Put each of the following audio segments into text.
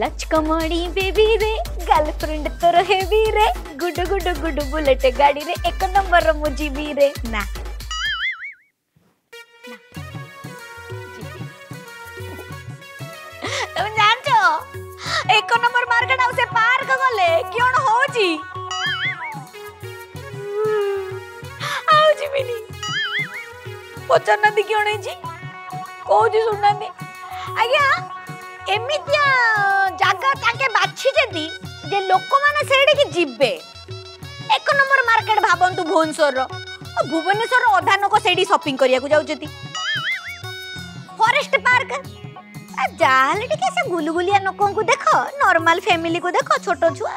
लच कमाणी बेबी रे गर्लफ्रेंड तो रहे रे गुडु गुडु गुडु बुलेट गाड़ी रे एक नंबर मुझी भी रे ना तुम जान छो एक नंबर मार्केट आउ से पार्क गले कियोन होजी आउ जीबिनी पचन नदी कियोन जी कहू जी सुन नदी आज्ञा ଏମିତିଆ ଜାଗା ତାଙ୍କେ ବାଛିଛନ୍ତି ଯେ ଲୋକମାନେ ସେଇଠିକି ଯିବେ ଏକ ନମ୍ବର ମାର୍କେଟ ଭାବନ୍ତୁ ଭୁବନେଶ୍ୱରର ଭୁବନେଶ୍ୱରର ଅଧା ଲୋକ ସେଇଠି ସପିଂ କରିବାକୁ ଯାଉଛନ୍ତି ଫରେଷ୍ଟ ପାର୍କ ଯାହାହେଲେ ଟିକେ ସେ ଗୁଲୁଗୁଲିଆ ଲୋକଙ୍କୁ ଦେଖ ନର୍ମାଲ ଫ୍ୟାମିଲିକୁ ଦେଖ ଛୋଟ ଛୁଆ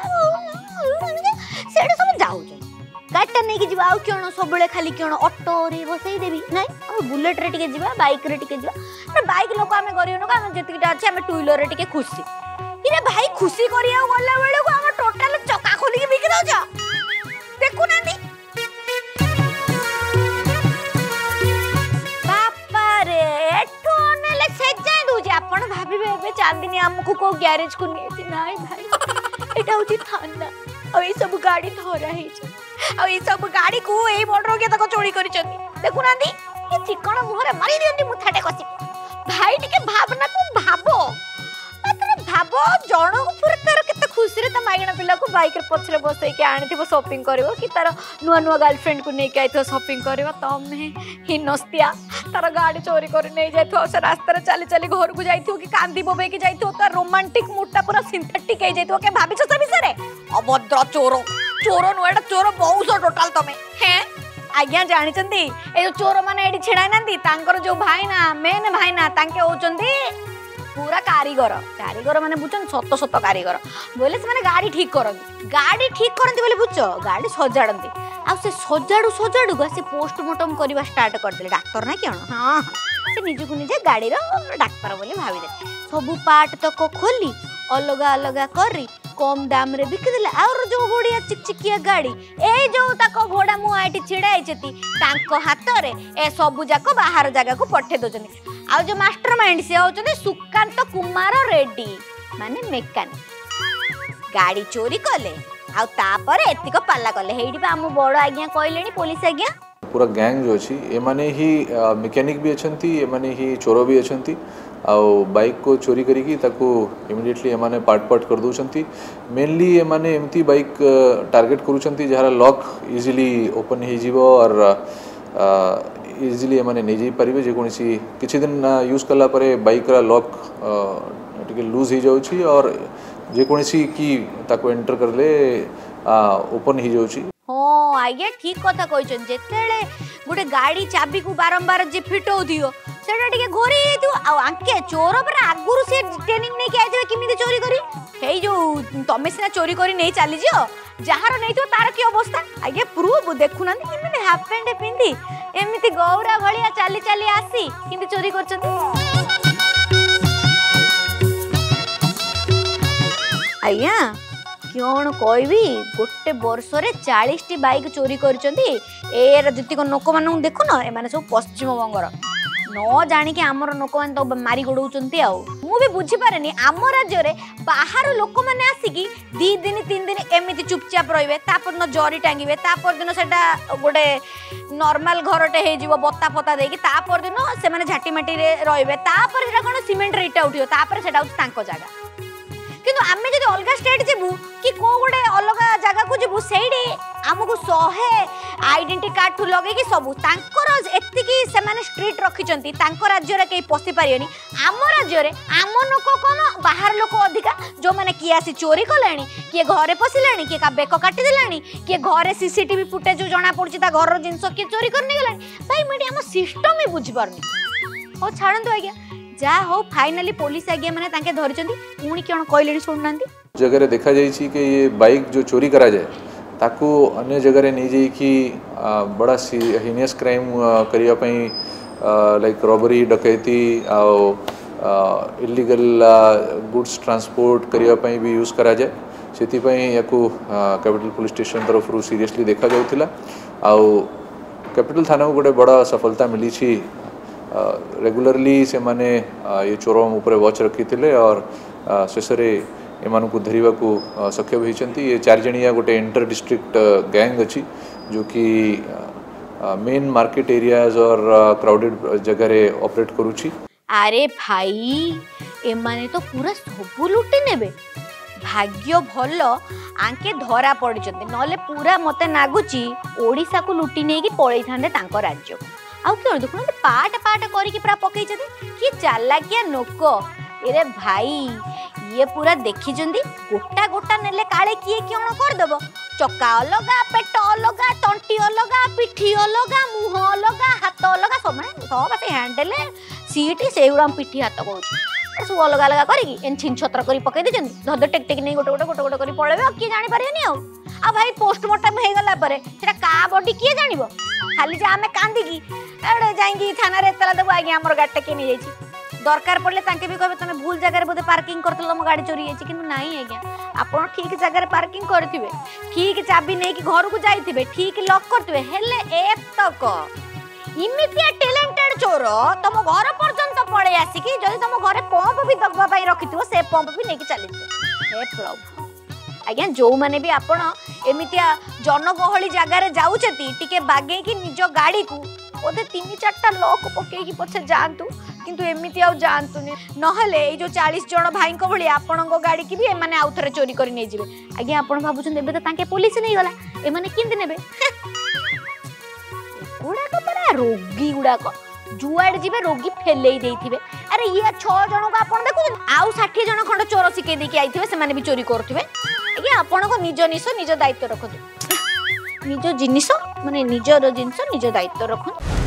ସେଇଠି ସବୁ ଯାଉଛନ୍ତି गाड़ी नहीं की जीवा क्यों सब खाली कौन अटो रे बसई देवी ना बुलेट रे जा बैक रेके बैक लोक आम गरीब ना जितकीटा अच्छे टू व्हीलर टे खुशी किरे भाई खुशी करिया गला बेले को हम टोटल गैरेज को नहीं नाही भाई थाना अब ये सब गाड़ी धोरा आई सब गाड़ी को ए मोटर के तको चोरी कर छथि देखु नांदी ए चिकन मुहरे मारी दियंती मुथाटे कसि भाई टिके भावना को भाबो मात्र भाबो जण ऊपर तर केते खुशी रे त माइगण पिल्ला को बाइक रे पछले बसै के आनथिबो शॉपिंग करबो कि तार नुवा नुवा गर्लफ्रेंड को नेके आइथो शॉपिंग करबो तमे हि नस्तिया तार गाड़ी चोरी कर नै जाइथो ओ से रे चली चली घर को जाइथो कि कांदीबो बे के जाइथो त रोमांटिक मुटा पूरा सिंथेटिक हे जाइथो के भाभी छ सबी ଅଭଦ୍ର ଚୋର ଚୋର ନୁହେଁ ଏଇଟା ଚୋର ବହୁତ ଟୋଟାଲ ତମେ ହେଁ ଆଜ୍ଞା ଜାଣିଛନ୍ତି ଏ ଯୋଉ ଚୋର ମାନେ ଏଠି ଛିଡ଼ା ନାହାନ୍ତି ତାଙ୍କର ଯୋଉ ଭାଇନା ମେନ୍ ଭାଇନା ତାଙ୍କେ ହଉଛନ୍ତି ପୁରା କାରିଗର କାରିଗର ମାନେ ବୁଝୁଛନ୍ତି ସତ ସତ କାରିଗର ବୋଇଲେ ସେମାନେ ଗାଡ଼ି ଠିକ୍ କରନ୍ତି ଗାଡ଼ି ଠିକ୍ କରନ୍ତି ବୋଲି ବୁଝ ଗାଡ଼ି ସଜାଡ଼ନ୍ତି ଆଉ ସେ ସଜାଡ଼ୁ ସଜାଡ଼ୁକୁ ସେ ପୋଷ୍ଟମର୍ଟମ କରିବା ଷ୍ଟାର୍ଟ କରିଦେଲେ ଡାକ୍ତର ନା କ'ଣ ହଁ ସେ ନିଜକୁ ନିଜେ ଗାଡ଼ିର ଡାକ୍ତର ବୋଲି ଭାବିଲେ ସବୁ ପାର୍ଟ ତକ ଖୋଲି ଅଲଗା ଅଲଗା କରି কম দামরে বিকিদেলে আউর যে গুড়িয়া চিকচিকিয়া গাড়ি এই যে তাক ভোড়া মু এটি ছিড়া হয়েছি তাঙ্ক হাতরে এ সবু যাক বাহার জায়গাকে পঠাই দেছেন আউ যে মাস্টার মাইন্ড সে হচ্ছেন সুকান্ত কুমার রেড্ডি মানে মেকানিক গাড়ি চোরি কলে আউ তাপরে এতিক পাল্লা কলে হেইটি বা আম বড় আজ্ঞা কইলেনি পুলিশ আজ্ঞা পুরা গ্যাং যে অছি এমানে হি মেকানিক বি অছন্তি এমানে হি চোর বি অছন্তি आ बैक को चोरी करमिडिएटली पार्ट पार्ट कर करदे मेनली माने एमती बाइक टारगेट कर लक् इजिली ओपन होर इजिली माने नहीं पारे जेकोसी किद यूज कला बैक लक् लुज हो और जेकोसी कि एंटर करले ओपन हो ठीक कथा कहते गोटे गाड़ी चाबी को बारंबार जी फिटो दियो ସେଇଟା ଟିକେ ଘୋରି ହେଇଯାଇଥିବ ଆଉ ଆଙ୍କେ ଚୋର ପରା ଆଗରୁ ସେ ଟ୍ରେନିଂ ନେଇକି ଆଇଥିବେ କେମିତି ଚୋରି କରି ହେଇ ଯୋଉ ତମେ ସିନା ଚୋରି କରି ନେଇ ଚାଲିଯିବ ଯାହାର ନେଇଥିବ ତାର କି ଅବସ୍ଥା ଆଜ୍ଞା ପ୍ରୁଫ୍ ଦେଖୁନାହାନ୍ତି କେମିତି ହାଫ୍ ପ୍ୟାଣ୍ଟ ପିନ୍ଧି ଏମିତି ଗୌରା ଭଳିଆ ଚାଲି ଚାଲି ଆସି କେମିତି ଚୋରି କରୁଛନ୍ତି ଆଜ୍ଞା କ'ଣ କହିବି ଗୋଟେ ବର୍ଷରେ ଚାଳିଶଟି ବାଇକ୍ ଚୋରି କରିଛନ୍ତି ଏର ଯେତିକ ଲୋକମାନଙ୍କୁ ଦେଖୁନ ଏମାନେ ସବୁ ପଶ୍ଚିମବଙ୍ଗର ନ ଜାଣିକି ଆମର ଲୋକମାନେ ତ ମାରି ଗୋଡ଼ଉଛନ୍ତି ଆଉ ମୁଁ ବି ବୁଝିପାରେନି ଆମ ରାଜ୍ୟରେ ବାହାର ଲୋକମାନେ ଆସିକି ଦୁଇ ଦିନ ତିନି ଦିନ ଏମିତି ଚୁପଚାପ ରହିବେ ତା ପରଦିନ ଜରି ଟାଙ୍ଗିବେ ତା ପରଦିନ ସେଇଟା ଗୋଟେ ନର୍ମାଲ ଘରଟେ ହେଇଯିବ ବତା ଫତା ଦେଇକି ତା ପରଦିନ ସେମାନେ ଝାଟି ମାଟିରେ ରହିବେ ତାପରେ ସେଇଟା କ'ଣ ସିମେଣ୍ଟରେ ଇଟା ଉଠିବ ତାପରେ ସେଇଟା ହେଉଛି ତାଙ୍କ ଜାଗା କିନ୍ତୁ ଆମେ ଯଦି ଅଲଗା ଷ୍ଟେଟ୍ ଯିବୁ କି କେଉଁ ଗୋଟେ ଅଲଗା ଜାଗାକୁ ଯିବୁ ସେଇଠି आमको शहे आइडेंटी कार्ड ठू लगे सब तर एति रखिंट राज्य कहीं आम राज्य आम लोक कौन बाहर लोक अधिका जो मैंने किए आसी चोरी कले किए घरे पशिला किए का बेक काटिदे किए घर सीसीटीवी फुटेज जना पड़ी घर जिनस किए चोरी करनीगला भाई मुझे आम सिस्टम ही बुझिपारनी हो छाड़ू आज्ञा जहा हो फाइनाली पुलिस आज्ञा मैंने धरी पुणी कौन कहले शुणुना जगह देखा जाइए कि ये बाइक जो चोरी करा जाए ताकु अन्य जगह नहीं कि बड़ा हिनेस क्राइम करिया करने लाइक रबरी डकैती आलिगेल गुड्स ट्रांसपोर्ट करिया करने भी यूज कराए से कैपिटल पुलिस स्टेशन तरफ सीरीयसली देखा जाता आउ कैपिटल थाना को गोटे बड़ा सफलता मिली रेगुलरली से माने ये चोर उपर वॉच रखी थे और शेष ଏମାନଙ୍କୁ ଧରିବାକୁ ସକ୍ଷମ ହୋଇଛନ୍ତି ଏ ଚାରିଜଣିଆ ଗୋଟେ ଇଣ୍ଟର ଡିଷ୍ଟ୍ରିକ୍ଟ ଗ୍ୟାଙ୍ଗ ଅଛି ଯେଉଁକି main market areas or crowded ଜାଗାରେ ଅପରେଟ୍ କରୁଛି ଆରେ ଭାଇ ଏମାନେ ତ ପୁରା ସବୁ ଲୁଟି ନେବେ ଭାଗ୍ୟ ଭଲ ଆଙ୍କେ ଧରା ପଡ଼ିଛନ୍ତି ନହେଲେ ପୁରା ମୋତେ ଲାଗୁଛି ଓଡ଼ିଶାକୁ ଲୁଟି ନେଇକି ପଳେଇଥାନ୍ତେ ତାଙ୍କ ରାଜ୍ୟକୁ ଆଉ କିଏ ଦେଖୁନାହାନ୍ତି ପାଟ ପାଟ କରିକି ପୁରା ପକେଇଛନ୍ତି କିଏ ଚାଲାକିଆ ଲୋକ ଏରେ ଭାଇ ଇଏ ପୁରା ଦେଖିଛନ୍ତି ଗୋଟା ଗୋଟା ନେଲେ କାଳେ କିଏ କ'ଣ କରିଦେବ ଚକା ଅଲଗା ପେଟ ଅଲଗା ତଣ୍ଟି ଅଲଗା ପିଠି ଅଲଗା ମୁହଁ ଅଲଗା ହାତ ଅଲଗା ସେମାନେ ସବୁ ସେ ହ୍ୟାଣ୍ଡେଲ ସିଟ୍ ସେଇଗୁଡ଼ା ଆମ ପିଠି ହାତ କହୁଛୁ ସବୁ ଅଲଗା ଅଲଗା କରିକି ଏମିତି ଛିନଛତ୍ର କରି ପକେଇ ଦେଇଛନ୍ତି ଧଦ ଟେକ ଟେକ ନେଇ ଗୋଟେ ଗୋଟେ ଗୋଟେ ଗୋଟେ କରି ପଳେଇବେ ଆଉ କିଏ ଜାଣିପାରିବେନି ଆଉ ଆଉ ଭାଇ ପୋଷ୍ଟମର୍ଟମ ହେଇଗଲା ପରେ ସେଟା କାହା ବଡି କିଏ ଜାଣିବ ଖାଲି ଯେ ଆମେ କାନ୍ଦିକି ଗୋଟେ ଯାଇକି ଥାନାରେ ଏତଲା ଦେବୁ ଆଜ୍ଞା ଆମର ଗାଡ଼ିଟା କିଏ ନେଇଯାଇଛି দরকার পড়লে তাকে বি কবে তুমি ভুল জায়গায় বোধে পার্কিং করতেল মো গাড়ি চোরি হয়েছে কিন্তু নাই আজ্ঞা আপন ঠিক জায়গায় পার্কিং করবে ঠিক চাবি নেইকি ঘরকু যাইবে ঠিক লক করবে হেলে এতক ইমিতিয়া ট্যালেন্টেড চোর তোম ঘর পর্যন্ত পড়ে আসিকি যদি তোম ঘরে পম্প বি দবা পাই রখিথিব সে পম্প বি নেইকি চালিছে হে প্রভু আজ্ঞা যে বি আপন এমিতিয়া জনগহলি জায়গায় যাচ্ছেন টিকে বাগেকি নিজ গাড়ি কু বোধে তিন চারটা লক পকাইকি পছে যাতে କିନ୍ତୁ ଏମିତି ଆଉ ଯାଆନ୍ତୁନି ନହେଲେ ଏଇ ଯେଉଁ ଚାଳିଶ ଜଣ ଭାଇଙ୍କ ଭଳି ଆପଣଙ୍କ ଗାଡ଼ିକି ବି ଏମାନେ ଆଉ ଥରେ ଚୋରି କରି ନେଇଯିବେ ଆଜ୍ଞା ଆପଣ ଭାବୁଛନ୍ତି ଏବେ ତ ତାଙ୍କେ ପୋଲିସ ନେଇଗଲା ଏମାନେ କେମିତି ନେବେ ଏଗୁଡ଼ାକ ପରା ରୋଗୀ ଗୁଡ଼ାକ ଯୁଆଡ଼େ ଯିବେ ରୋଗୀ ଫେଲେଇ ଦେଇଥିବେ ଆରେ ଇଏ ଛଅ ଜଣଙ୍କୁ ଆପଣ ଦେଖୁଛନ୍ତି ଆଉ ଷାଠିଏ ଜଣ ଖଣ୍ଡ ଚୋର ଶିଖେଇ ଦେଇକି ଆଇଥିବେ ସେମାନେ ବି ଚୋରି କରୁଥିବେ ଆଜ୍ଞା ଆପଣଙ୍କ ନିଜ ନିଶ ନିଜ ଦାୟିତ୍ୱ ରଖନ୍ତୁ ନିଜ ଜିନିଷ ମାନେ ନିଜର ଜିନିଷ ନିଜ ଦାୟିତ୍ୱ ରଖନ୍ତୁ